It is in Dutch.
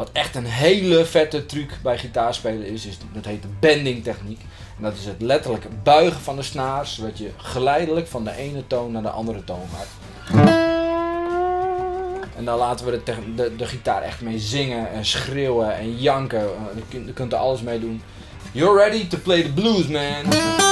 Wat echt een hele vette truc bij gitaarspelen is, is dat heet de bending techniek. En dat is het letterlijk buigen van de snaar, zodat je geleidelijk van de ene toon naar de andere toon gaat. En dan laten we de, de, gitaar echt mee zingen en schreeuwen en janken. Eh, je kunt, je kunt er alles mee doen. You're ready to play the blues, man.